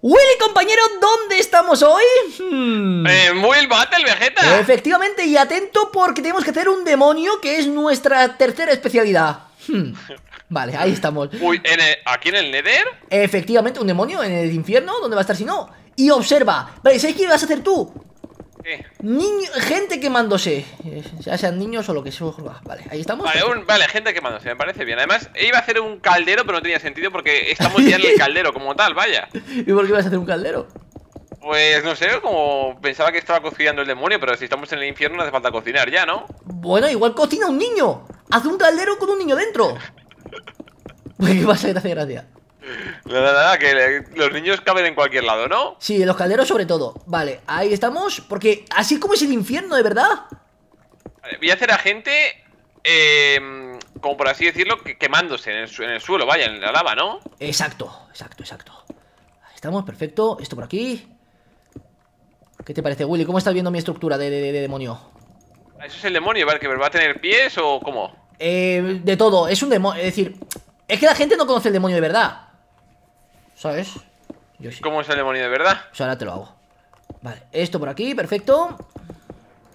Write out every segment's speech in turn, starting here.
Willy, compañero, ¿dónde estamos hoy? Hmm. En Will Battle, Vegeta. Efectivamente, y atento porque tenemos que hacer un demonio que es nuestra tercera especialidad. Hmm. Vale, ahí estamos. Uy, ¿en el- ¿aquí en el Nether? Efectivamente, un demonio en el infierno, ¿dónde va a estar si no? Y observa, vale, ¿sabes qué vas a hacer tú? Niño, gente quemándose, ya sean niños o lo que sea. Vale, ahí estamos. Vale, un- vale, gente quemándose, me parece bien. Además, iba a hacer un caldero, pero no tenía sentido porque estamos ya en el caldero como tal, vaya. ¿Y por qué vas a hacer un caldero? Pues no sé, como pensaba que estaba cocinando el demonio, pero si estamos en el infierno no hace falta cocinar ya, ¿no? Bueno, igual cocina un niño. Hace un caldero con un niño dentro. ¿Qué pasa que te hace gracia? Nada, nada, que le- los niños caben en cualquier lado, ¿no? Sí, en los calderos sobre todo. Vale, ahí estamos. Porque así como es el infierno, de verdad. Vale, voy a hacer a gente, eh, como por así decirlo, que- quemándose en el, su- en el suelo, vaya, en la lava, ¿no? Exacto, exacto, exacto. Ahí estamos, perfecto. Esto por aquí. ¿Qué te parece, Willy? ¿Cómo estás viendo mi estructura de, de- de demonio? ¿Eso es el demonio, ¿vale? ¿Que va a tener pies o cómo? Eh, de todo, es un demonio. Es decir, es que la gente no conoce el demonio de verdad. ¿Sabes? Yo sí. ¿Cómo es el demonio de verdad? O sea, ahora te lo hago. Vale, esto por aquí, perfecto.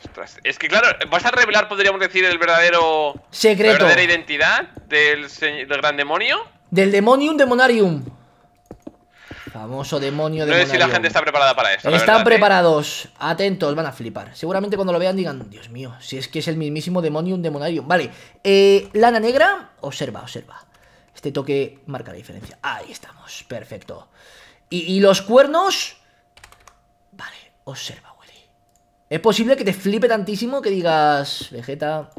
Ostras, es que claro, vas a revelar, podríamos decir, el verdadero... Secreto. La verdadera identidad del, gran demonio. Del demonium demonarium. Famoso demonio No sé si la gente está preparada para esto. Están verdad, ¿eh? preparados. Atentos, van a flipar. Seguramente cuando lo vean digan, Dios mío, si es que es el mismísimo demonium demonarium. Vale, eh, lana negra, observa, observa. Este toque marca la diferencia. Ahí estamos, perfecto. Y, y los cuernos... Vale, observa, Willy. Es posible que te flipe tantísimo que digas, Vegeta...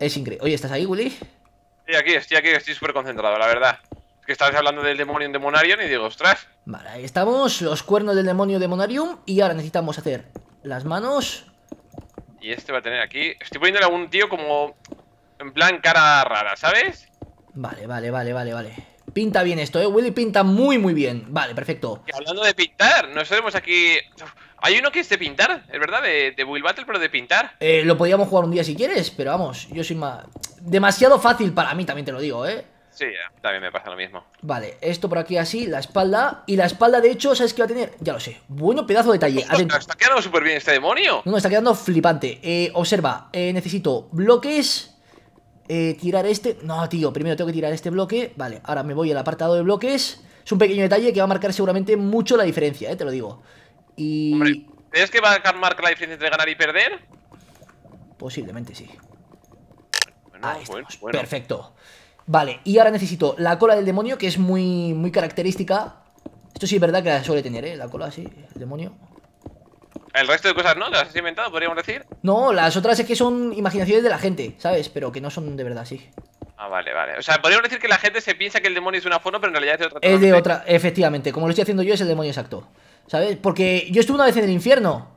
Es increíble. Oye, ¿estás ahí, Willy? Sí, aquí, estoy aquí, estoy súper concentrado, la verdad. Es que estabas hablando del demonio en Demonarion y digo, ostras. Vale, ahí estamos, los cuernos del demonio demonarium. Y ahora necesitamos hacer las manos. Y este va a tener aquí... Estoy poniéndole a un tío como... En plan cara rara, ¿sabes? Vale, vale, vale, vale, vale. Pinta bien esto, ¿eh? Willy pinta muy, muy bien. Vale, perfecto. Y hablando de pintar, no sabemos aquí... Hay uno que es de pintar, es verdad, de, de Will Battle, pero de pintar. Eh, lo podríamos jugar un día si quieres, pero vamos, yo soy más... Demasiado fácil para mí, también te lo digo, ¿eh? Sí, también me pasa lo mismo. Vale, esto por aquí así, la espalda. Y la espalda, de hecho, ¿sabes qué va a tener? Ya lo sé. Bueno, pedazo de detalle. Atento. Está quedando súper bien este demonio. No, no, está quedando flipante. Eh, observa, eh, necesito bloques. Eh, tirar este. No, tío, primero tengo que tirar este bloque. Vale, ahora me voy al apartado de bloques. Es un pequeño detalle que va a marcar seguramente mucho la diferencia, eh, te lo digo. Y. Hombre, ¿crees que va a marcar la diferencia entre ganar y perder? Posiblemente sí. Bueno, Ahí bueno, estamos. bueno. Perfecto. Vale, y ahora necesito la cola del demonio, que es muy, muy característica. Esto sí es verdad que la suele tener, ¿eh? La cola, sí, el demonio. El resto de cosas no, ¿te las has inventado, podríamos decir? No, las otras es que son imaginaciones de la gente, ¿sabes? Pero que no son de verdad, sí. Ah, vale, vale. O sea, podríamos decir que la gente se piensa que el demonio es una forma, pero en realidad es de otra. Es de otra, efectivamente. Como lo estoy haciendo yo, es el demonio exacto. ¿Sabes? Porque yo estuve una vez en el infierno.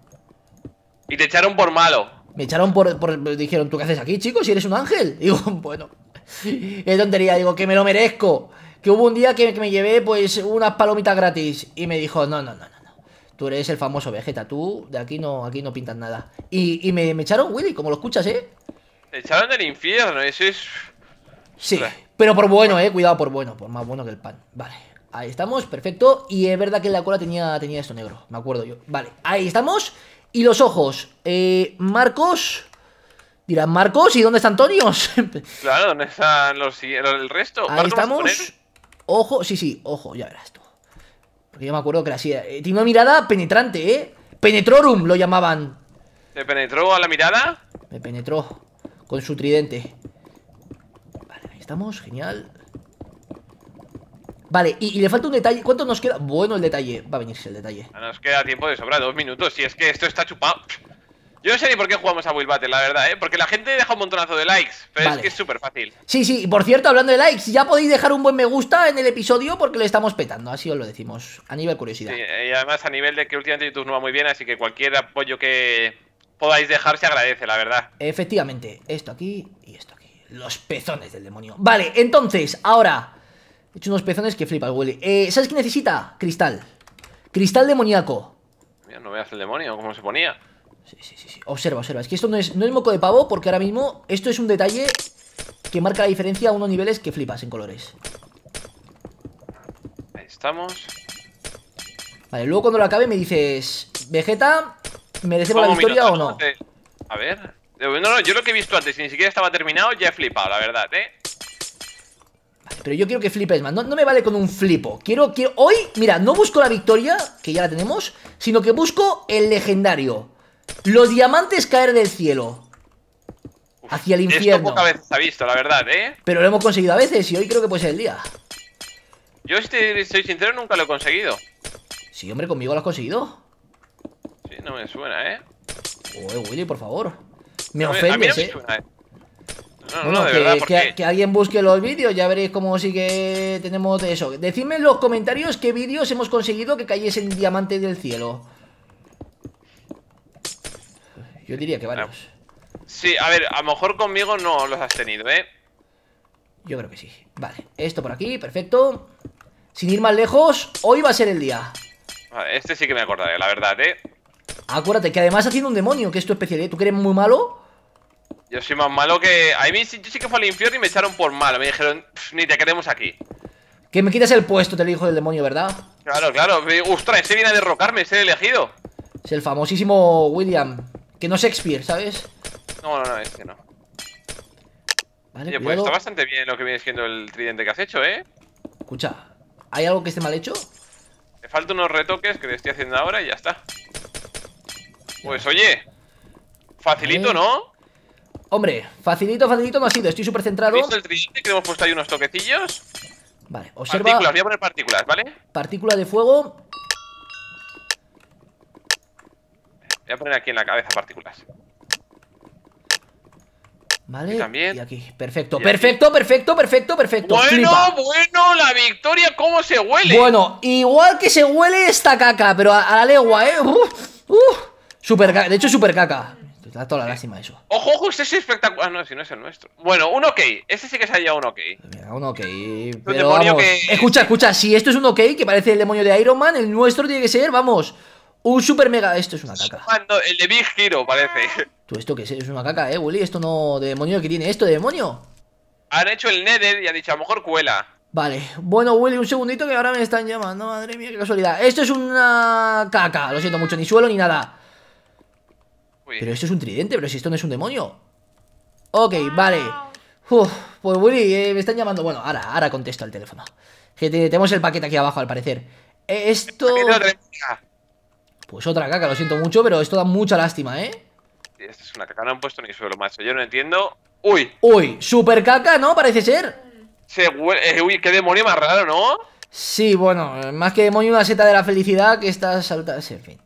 Y te echaron por malo. Me echaron por, por- Dijeron, ¿tú qué haces aquí, chicos? Si eres un ángel. Digo, bueno. Es tontería, digo, que me lo merezco. Que hubo un día que, que me llevé, pues, unas palomitas gratis. Y me dijo, no, no, no, no. Tú eres el famoso Vegeta. Tú de aquí no, aquí no pintas nada. Y, y me, me echaron, Willy, como lo escuchas, ¿eh? Te echaron del infierno, eso es. Sí, pero por bueno, eh, cuidado por bueno, por más bueno que el pan. Vale, ahí estamos, perfecto. Y es verdad que en la cola tenía, tenía esto negro, me acuerdo yo. Vale, ahí estamos. Y los ojos, eh, Marcos. Dirán, Marcos, ¿y dónde está Antonios? Claro, ¿dónde están los, el resto? ahí Marcos, ¿vas a estamos. Ojo, sí, sí, ojo, ya verás tú. Porque yo me acuerdo que era así. eh, tiene una mirada penetrante, ¿eh? Penetrorum lo llamaban. ¿Te penetró a la mirada? Me penetró con su tridente. Vale, ahí estamos, genial. Vale, y, y le falta un detalle. ¿Cuánto nos queda? Bueno, el detalle. Va a venirse el detalle. Nos queda tiempo de sobra, dos minutos. Si es que esto está chupado. Yo no sé ni por qué jugamos a Will Battle, la verdad, ¿eh? Porque la gente deja un montonazo de likes, pero Vale. es que es súper fácil. Sí, sí, y por cierto, hablando de likes, ya podéis dejar un buen me gusta en el episodio porque le estamos petando. Así os lo decimos, a nivel curiosidad. Sí, y además a nivel de que últimamente YouTube no va muy bien, así que cualquier apoyo que podáis dejar se agradece, la verdad. Efectivamente, esto aquí y esto aquí. Los pezones del demonio. Vale, entonces, ahora. He hecho unos pezones que flipas, Willy. Eh, ¿Sabes qué necesita? Cristal. Cristal demoníaco. Mira, no veas el demonio, cómo se ponía. Sí, sí, sí, sí. Observa, observa. Es que esto no es, no es moco de pavo porque ahora mismo esto es un detalle que marca la diferencia a unos niveles que flipas en colores. Ahí estamos. Vale, luego cuando lo acabe me dices, Vegeta, ¿merecemos la victoria o no? A ver. No, no, yo lo que he visto antes, ni siquiera estaba terminado, ya he flipado, la verdad, ¿eh? Pero yo quiero que flipes más, no, no me vale con un flipo Quiero, quiero, hoy, mira, no busco la victoria Que ya la tenemos, sino que busco el legendario Los diamantes caer del cielo Uf, Hacia el Esto infierno pocas veces se ha visto, la verdad, ¿eh? Pero lo hemos conseguido a veces y hoy creo que puede ser el día Yo, si te soy sincero, nunca lo he conseguido. Sí, hombre, conmigo lo has conseguido Sí, no me suena, ¿eh? Oye, Willy, por favor Me no ofendes, me eh suena, ¿eh? No, no, no, de que, verdad, que- porque... que alguien busque los vídeos, ya veréis cómo sí que tenemos de eso. Decidme en los comentarios qué vídeos hemos conseguido que cayesen diamantes del cielo. Yo diría que varios. Sí, a ver, a lo mejor conmigo no los has tenido, ¿eh? Yo creo que sí. Vale, esto por aquí, perfecto. Sin ir más lejos, hoy va a ser el día. Vale, este sí que me acordaré, la verdad, ¿eh? Acuérdate que además haciendo un demonio, que es tu especialidad. ¿Tú que eres muy malo? Yo soy más malo que... A mí sí- yo sí que fue al infierno y me echaron por malo. Me dijeron, "Pff, ni te queremos aquí. Que me quitas el puesto, te lo dijo del demonio, ¿verdad? Claro, claro. Ostras, ese viene a derrocarme, ese elegido. Es el famosísimo William. Que no Shakespeare, ¿sabes? No, no, no, es que no. Vale, Oye, pues está bastante bien lo que viene siendo el tridente que has hecho, ¿eh? Escucha, ¿hay algo que esté mal hecho? Te faltan unos retoques que te estoy haciendo ahora y ya está. Pues oye, facilito. ¿no? Hombre, facilito, facilito no ha sido. Estoy súper ¿Has centrado. visto el tridente que hemos puesto ahí unos toquecillos? Vale, observa Partículas, voy a poner partículas, ¿vale? partícula de fuego. Voy a poner aquí en la cabeza partículas. Vale, Y también. y aquí. Perfecto, Y perfecto, perfecto, perfecto, perfecto. Bueno, Flipa. bueno, la victoria, ¿cómo se huele? Bueno, igual que se huele esta caca, pero a, a la legua, ¿eh? Uf, uf. Super caca, de hecho, super caca. Te da toda la lástima eso. Ojo, ojo, este es espectacular. Ah, no, si no es el nuestro. Bueno, un ok. Este sí que se ha un ok. Mira, un ok. Pero vamos. que- Escucha, escucha, si esto es un ok, que parece el demonio de Iron Man, el nuestro tiene que ser, vamos. Un super mega. Esto es una caca. No, el de Big Hero, parece. ¿Tú esto qué es? Es una caca, eh, Willy. Esto no. ¿De demonio que tiene esto? ¿De demonio? Han hecho el Nether y han dicho, a lo mejor cuela. Vale, bueno Willy, un segundito que ahora me están llamando, madre mía, qué casualidad Esto es una caca, lo siento mucho, ni suelo ni nada Uy. Pero esto es un tridente, pero si esto no es un demonio Ok, vale Uf, pues Willy, eh, me están llamando Bueno, ahora, ahora contesto al teléfono Que te- tenemos el paquete aquí abajo al parecer Eh, Esto... Ah, Pues otra caca, lo siento mucho, pero esto da mucha lástima, ¿eh? sí, Esto es una caca, no han puesto ni suelo, macho. Yo no entiendo. Uy, Uy, super caca, ¿no? Parece ser se huele. eh, uy, qué demonio más raro, ¿no? Sí, bueno, eh, más que demonio, una seta de la felicidad que está saltada. En fin.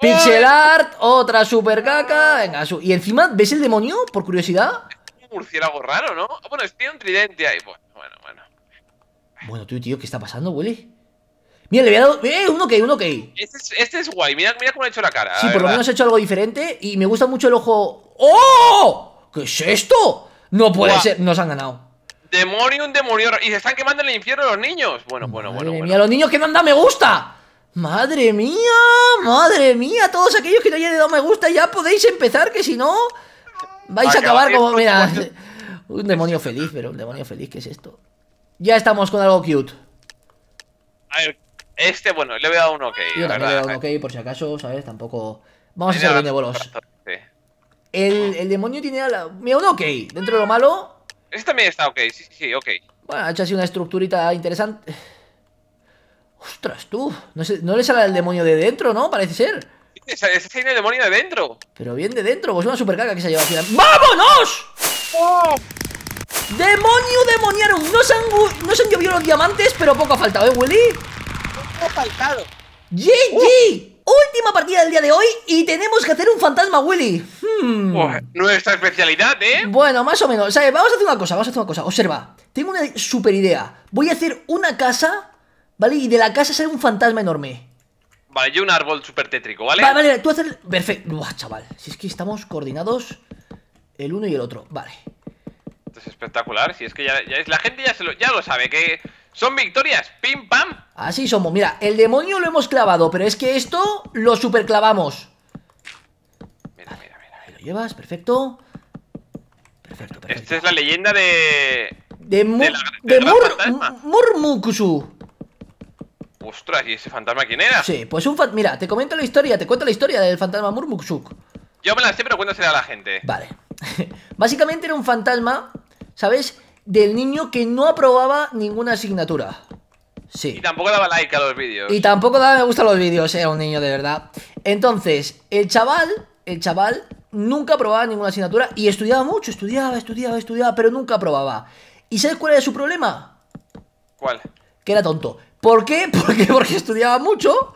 Pixel art, otra super caca. Venga, su- y encima, ¿ves el demonio? Por curiosidad. Un murciélago raro, ¿no? Bueno, es- tiene un tridente ahí. Bueno, bueno, bueno. Bueno, tú, tío, ¿qué está pasando, Willy? Mira, le había dado. ¡Eh! Un ok, un ok. Este es, este es guay, mira, mira cómo ha hecho la cara. Sí, la por lo menos he hecho algo diferente y me gusta mucho el ojo. ¡Oh! ¿Qué es esto? No puede ser, nos han ganado. Demonio, un demonio. Y se están quemando en el infierno los niños. Bueno, bueno, madre bueno. mía, bueno. los niños que no han dado me gusta. Madre mía, madre mía, todos aquellos que no hayan dado me gusta ya podéis empezar, que si no vais a Acaba acabar como, mira, un demonio feliz, pero un demonio feliz, ¿qué es esto? Ya estamos con algo cute. A ver, este, bueno, le voy a dar un ok. Yo también le he verdad. dado un ok, por si acaso, ¿sabes? Tampoco... Vamos a ser la- benévolos. Sí. El, el demonio tiene... La... Mira, un ok. Dentro de lo malo, Este también está ok, sí, sí, ok. bueno, ha hecho así una estructurita interesante. Ostras, tú. No, sé, no le sale al demonio de dentro, ¿no? Parece ser. Ese, tiene el demonio de dentro. Pero bien de dentro, pues una super caca que se ha llevado aquí. ¡Vámonos! ¡Demonio demoniarum! No se han, gu- no se han llovido los diamantes, pero poco ha faltado, ¿eh, Willy? Faltado. ¡GG! Última partida del día de hoy y tenemos que hacer un fantasma, Willy. Hmm. Nuestra especialidad, ¿eh? Bueno, más o menos. ¿Sabes? Vamos a hacer una cosa, vamos a hacer una cosa. Observa, tengo una super idea. Voy a hacer una casa, ¿vale? Y de la casa sale un fantasma enorme. Vale, yo un árbol súper tétrico, ¿vale? Vale, vale, tú haces... Perfecto. Buah, chaval. Si es que estamos coordinados el uno y el otro. Vale. Esto es espectacular, si es que ya, ya es, la gente ya, se lo, ya lo sabe, que son victorias, pim pam. Así somos. Mira, el demonio lo hemos clavado, pero es que esto lo superclavamos. Mira, mira, mira. Ahí lo llevas, perfecto. Perfecto, perfecto. Esta es la leyenda de... De, de la- de gran Mur fantasma. Murmukusu. Ostras, ¿y ese fantasma quién era? Sí, pues un fan... Mira, te comento la historia, te cuento la historia del fantasma Murmuksuk. Yo me la sé, pero cuéntasela a la gente. Vale. Básicamente era un fantasma, ¿sabes? Del niño que no aprobaba ninguna asignatura. Sí. Y tampoco daba like a los vídeos. Y tampoco daba me gusta a los vídeos, era un niño de verdad. Entonces, el chaval, el chaval nunca aprobaba ninguna asignatura y estudiaba mucho, estudiaba, estudiaba, estudiaba, pero nunca aprobaba. ¿Y sabes cuál era su problema? ¿Cuál? Que era tonto. ¿Por qué? Porque, porque estudiaba mucho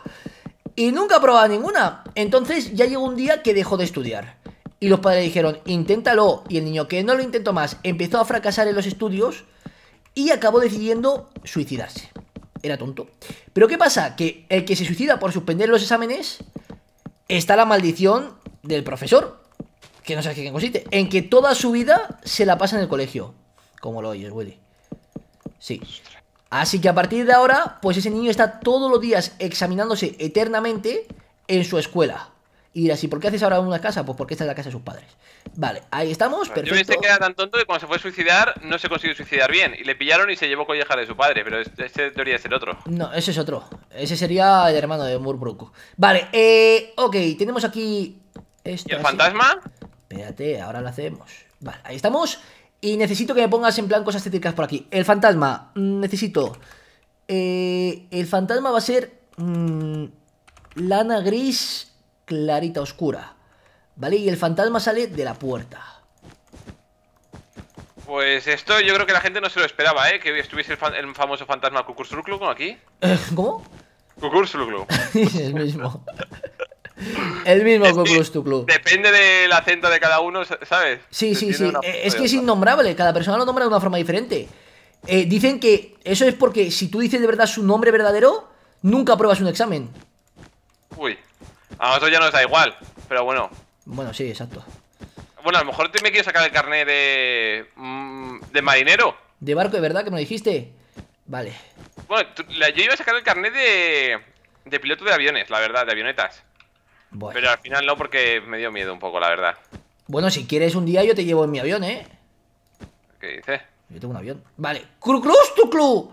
y nunca aprobaba ninguna. Entonces ya llegó un día que dejó de estudiar. Y los padres dijeron, inténtalo. Y el niño que no lo intentó más empezó a fracasar en los estudios y acabó decidiendo suicidarse. Era tonto. Pero ¿qué pasa? Que el que se suicida por suspender los exámenes está la maldición del profesor. Que no sabes qué consiste. En que toda su vida se la pasa en el colegio. Como lo oyes, Willy. Sí. Así que a partir de ahora, pues ese niño está todos los días examinándose eternamente en su escuela. Y dirás, ¿y por qué haces ahora una casa? Pues porque esta es la casa de sus padres. Vale, ahí estamos, Yo perfecto. pensé que era tan tonto que cuando se fue a suicidar no se consiguió suicidar bien. Y le pillaron y se llevó colleja de su padre, pero este, este debería ser otro. No, ese es otro. Ese sería el hermano de Murbruk. Vale, eh, ok, tenemos aquí... Esto ¿Y el así. fantasma? Espérate, ahora lo hacemos. Vale, ahí estamos. Y necesito que me pongas en plan cosas tétricas por aquí. El fantasma, mm, necesito. eh, el fantasma va a ser. mm, lana gris clarita oscura. ¿Vale? Y el fantasma sale de la puerta. Pues esto yo creo que la gente no se lo esperaba, ¿eh? Que estuviese el, fan- el famoso fantasma Kukurstruklu aquí. ¿Cómo? Kukurstruklu. el mismo. el mismo Es. Depende del acento de cada uno, ¿sabes? Sí, sí, sí. una Eh, Es que es innombrable. Cada persona lo nombra de una forma diferente. Eh, dicen que eso es porque si tú dices de verdad su nombre verdadero, nunca apruebas un examen. Uy. A nosotros ya nos da igual. Pero bueno. Bueno, sí, exacto. Bueno, a lo mejor te me quiero sacar el carnet de. mm, de marinero. De barco, de verdad que me lo dijiste. Vale. Bueno, tú- la- yo iba a sacar el carnet de. de piloto de aviones, la verdad, de avionetas. Bueno. Pero al final no, porque me dio miedo un poco, la verdad. Bueno, si quieres un día yo te llevo en mi avión, ¿eh? ¿Qué dices? Yo tengo un avión. Vale. ¡Cruclustuklu!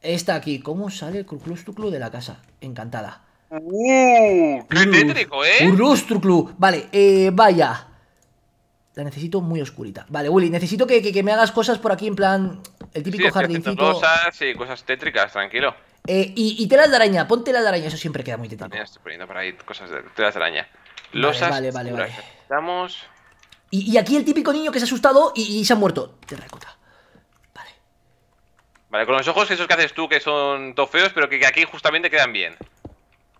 Está aquí. ¿Cómo sale el Cruclustuklu de la casa? Encantada. ¡Uh! ¡Qué tétrico, eh! Vale, eh, vaya. La necesito muy oscurita. Vale, Willy, necesito que, que- que me hagas cosas por aquí en plan. El típico jardincito. cosas y cosas tétricas, tranquilo. Eh, y, y telas de araña, ponte telas de araña, eso siempre queda muy tétrico. También estoy poniendo por ahí cosas de telas de araña. Losas. vale, vale, vale. Estamos. Y, y aquí el típico niño que se ha asustado y, y se ha muerto. Terracota. Vale. Vale, con los ojos esos que haces tú que son todos feos, pero que, que aquí justamente quedan bien.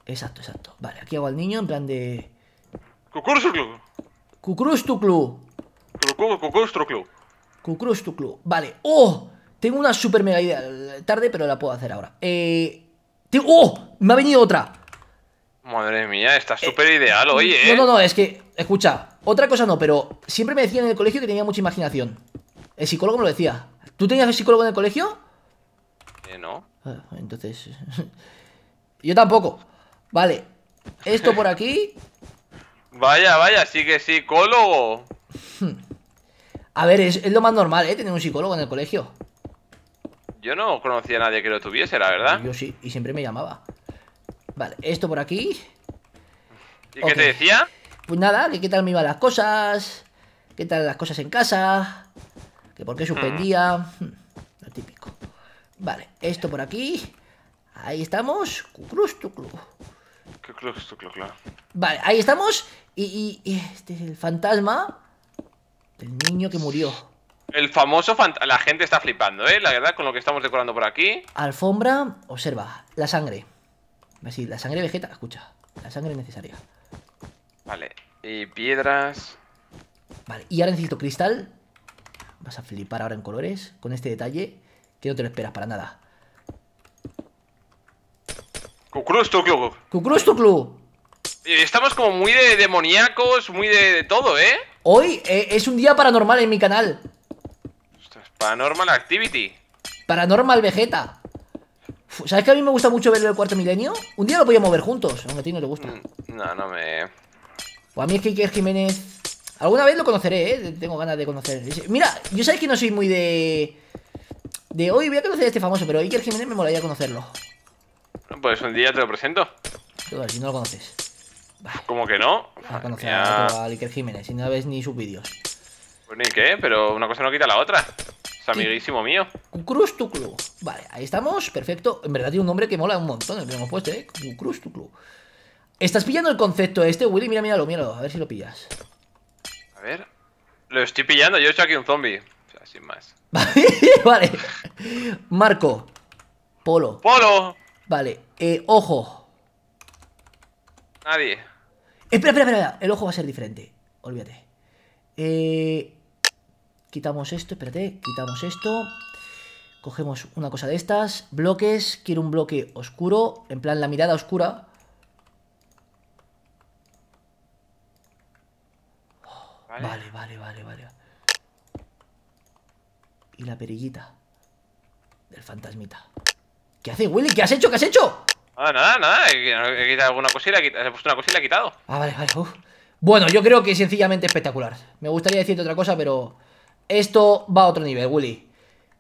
Exacto, exacto. Vale, aquí hago al niño en plan de. Kukurstruklu. Cucrustuklu. Kuku- Kukurstruklu. Cucrustuklu. Vale. ¡Oh! Tengo una super mega idea. Tarde, pero la puedo hacer ahora. Eh. ¡Oh! Me ha venido otra. Madre mía, está súper ideal eh. No, no, no, es que. Escucha. Otra cosa no, pero siempre me decían en el colegio que tenía mucha imaginación. El psicólogo me lo decía. ¿Tú tenías psicólogo en el colegio? Eh, no. Ah, entonces. Yo tampoco. Vale. Esto por aquí. Vaya, vaya, sí que psicólogo. A ver, es, es lo más normal, ¿eh? Tener un psicólogo en el colegio. Yo no conocía a nadie que lo tuviese, la verdad. Yo sí, y siempre me llamaba. Vale, esto por aquí. ¿Y qué te decía? Pues nada, que qué tal me iban las cosas. ¿Qué tal las cosas en casa? Que por qué suspendía. Hmm, Lo típico. Vale, esto por aquí. Ahí estamos. Cucrustuclu. Clu, clu, clu, clu, clu. Vale, ahí estamos. Y, y- y este es el fantasma del niño que murió. El famoso fant- La gente está flipando, ¿eh? La verdad, con lo que estamos decorando por aquí. Alfombra, observa, la sangre. Así, la sangre vegeta, escucha. La sangre necesaria. Vale. Y piedras. Vale, y ahora necesito cristal. Vas a flipar ahora en colores con este detalle que no te lo esperas para nada. Kukurstruklu. ¡Cucrustuclu! Y Estamos como muy de demoníacos, muy de, de todo, ¿eh? Hoy eh, es un día paranormal en mi canal. Ostras, Paranormal Activity. Paranormal Vegeta. Uf, ¿Sabes que a mí me gusta mucho ver el cuarto milenio? Un día lo podíamos ver juntos, aunque a ti no te gusta. Mm, No, no me. O a mí es que Iker Jiménez. Alguna vez lo conoceré, ¿eh? Tengo ganas de conocer. Mira, yo sabes que no soy muy de. De hoy voy a conocer a este famoso, pero Iker Jiménez me molaría conocerlo. Pues un día te lo presento. Si no lo conoces. ¿Cómo que no? A conocer Ya. a, a Iker Jiménez, si no ves ni sus vídeos. Pues ni qué, pero una cosa no quita la otra. Es amiguísimo mío. Cucrus tu club. Vale, ahí estamos, perfecto. En verdad tiene un nombre que mola un montón el que hemos puesto, ¿eh? Cucrus tu club. ¿Estás pillando el concepto este, Willy? Mira, míralo, míralo, a ver si lo pillas. A ver. Lo estoy pillando, yo he hecho aquí un zombie. O sea, sin más. vale. Marco. Polo. ¡Polo! Vale. Eh, ojo. Nadie. Espera, espera, espera. El ojo va a ser diferente. Olvídate. Eh, quitamos esto, espérate. Quitamos esto. Cogemos una cosa de estas. Bloques. Quiero un bloque oscuro. En plan, la mirada oscura. Vale. Vale, vale, vale, vale. Y la perillita. Del fantasmita. ¿Qué hace, Willy? ¿Qué has hecho? ¿Qué has hecho? Ah, nada, nada. He, quitado alguna cosa y la he puesto una cosa y he quitado. Ah, vale, vale. uf. Bueno, yo creo que es sencillamente espectacular. Me gustaría decirte otra cosa, pero esto va a otro nivel, Willy.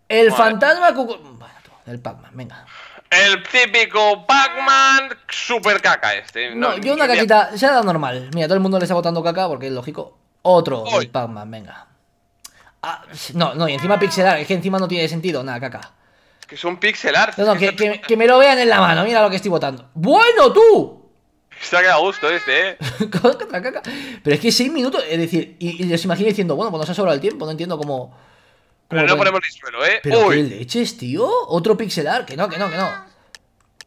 El Vale. fantasma cucu- Bueno, el Pac-Man, venga. El típico Pac-Man super caca este. No, yo una caquita, se ha dado normal. Mira, todo el mundo le está botando caca porque es lógico. Otro Pac-Man, venga. Ah, no, no, y encima pixelar, es que encima no tiene sentido, nada, caca. Que es un pixel art. No, no, que, está- que- que me lo vean en la mano, mira lo que estoy votando. ¡Bueno, tú! Se ha quedado a gusto este, eh. Pero es que seis minutos, es decir, y, y les imagino diciendo, bueno, pues nos ha sobrado el tiempo, no entiendo cómo. Pero no ponemos ni suelo, eh. Pero qué leches, tío. Otro pixelar, que no, que no, que no.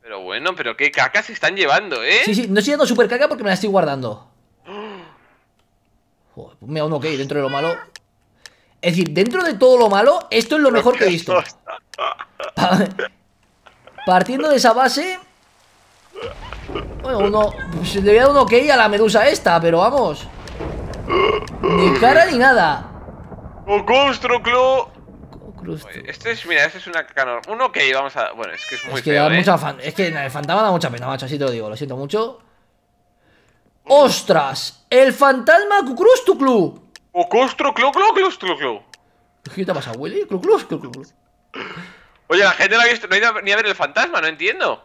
Pero bueno, pero qué caca se están llevando, eh. Sí, sí, no estoy dando super caca porque me la estoy guardando. Joder, pues mira, un ok dentro de lo malo. Es decir, dentro de todo lo malo, esto es lo mejor que he visto. Pa- Partiendo de esa base. Bueno, uno. Pues le voy a dar un ok a la medusa esta, pero vamos. Ni cara ni nada. O Construclo. Este es, mira, este es una caca normal. Un ok, vamos a. Bueno, es que es muy Es que feo, da eh. mucha fan- Es que el fantasma da mucha pena, macho, así te lo digo, lo siento mucho. ¡Ostras! ¡El fantasma Cucrustuclu! O Construclo, clo, Construclo. ¿Qué te ha pasado, Willy? Clu, clu, clu, clu, clu. Oye, la gente no ha visto, no ha ido ni a ver el fantasma, no entiendo.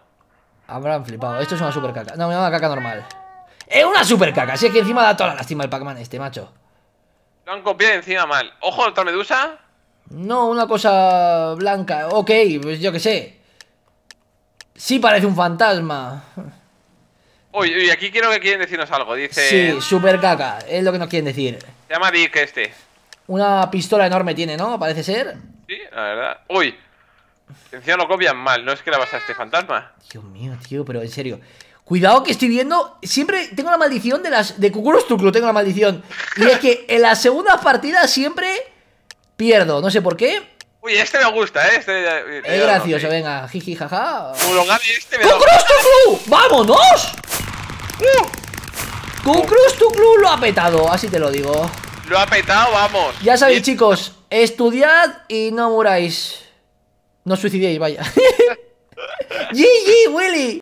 Habrán flipado. Esto es una super caca. No, una caca normal. ¡Es una super caca! Si es que encima da toda la lástima el Pac-Man este, macho. Lo han copiado encima mal. Ojo, otra medusa. No, una cosa blanca. Ok, pues yo qué sé. Sí parece un fantasma. Uy, uy, aquí quiero que quieren decirnos algo. Dice. Sí, super caca. Es lo que nos quieren decir. Se llama Dick este. Una pistola enorme tiene, ¿no? Parece ser. La verdad. Uy. Encima lo copian mal, no es que la vas a este fantasma. Dios mío, tío, pero en serio. Cuidado que estoy viendo. Siempre tengo la maldición de las. De Cucurustuclu tengo la maldición. Y es que en las segundas partidas siempre pierdo. No sé por qué. Uy, este me gusta, eh. Este, eh, Es gracioso, venga. Jiji, jaja. Urogami este. ¡Vámonos! Cucurustuclu lo ha petado, así te lo digo. Lo ha petado, vamos. Ya sabéis, chicos, estudiad y no muráis. No suicidéis, vaya. GG, Willy.